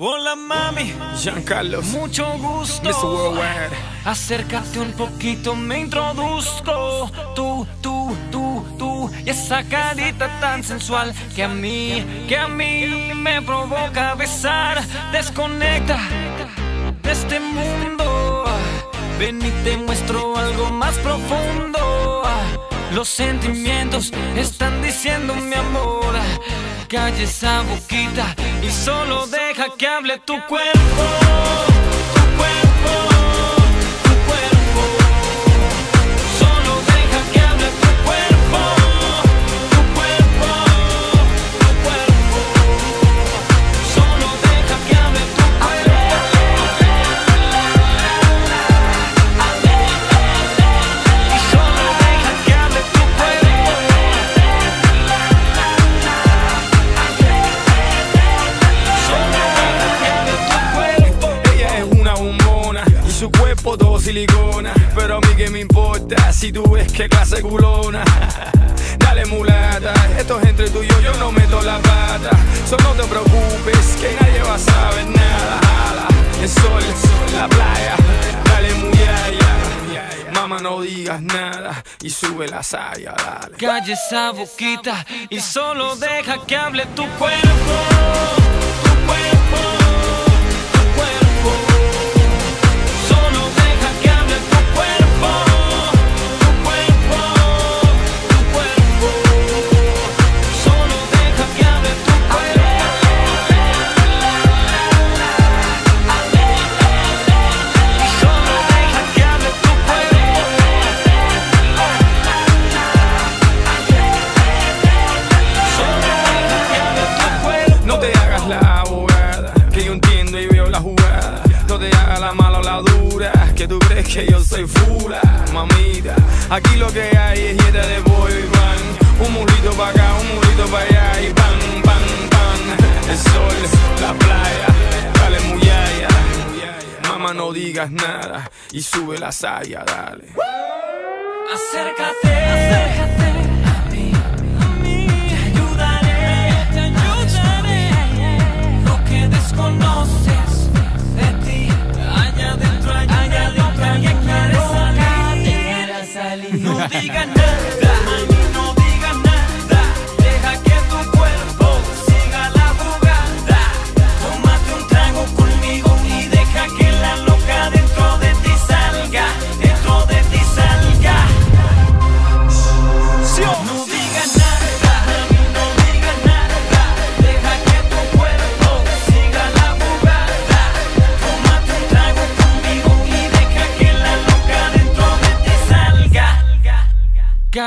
Hola mami, Giancarlo, mucho gusto. Mr. Worldwide. Acércate un poquito, me introduzco. Tú, tú, tú, tú. Y esa carita tan sensual que a mí, que a mí me provoca besar. Desconecta de este mundo. Ven y te muestro algo más profundo. Los sentimientos están diciendo mi amor. Calle esa boquita y solo deja que hable tu cuerpo. Su cuerpo todo silicona. Pero a mí que me importa si tú ves qué clase culona. Dale mulata, esto es entre tú y yo, yo no meto la pata. Solo no te preocupes, que nadie va a saber nada. Ala, el sol, la playa, dale muyaya. Mamá, no digas nada y sube la saya, dale. Calle esa boquita y solo deja que hable. Tu cuerpo. Mala la dura, que tú crees que yo soy fula, mamita. Aquí lo que hay es dieta de boy van. Un murito para acá, un murito para allá y pan, pan, pan. El sol, la playa, dale muyaya. Mamá, no digas nada y sube la saya, dale. Acércate, acércate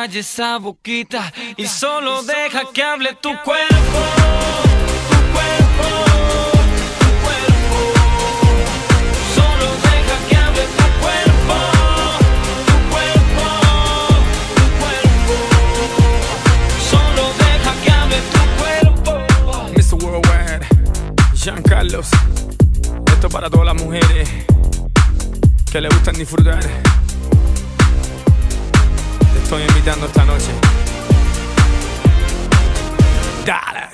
Calle esa boquita y solo deja que hable tu cuerpo. Tu cuerpo, tu cuerpo. Solo deja que hable tu cuerpo. Tu cuerpo, tu cuerpo. Solo deja que hable tu cuerpo. Mr. Worldwide, Giancarlos. Esto para todas las mujeres que le gustan disfrutar. Estoy invitando esta noche. Dale.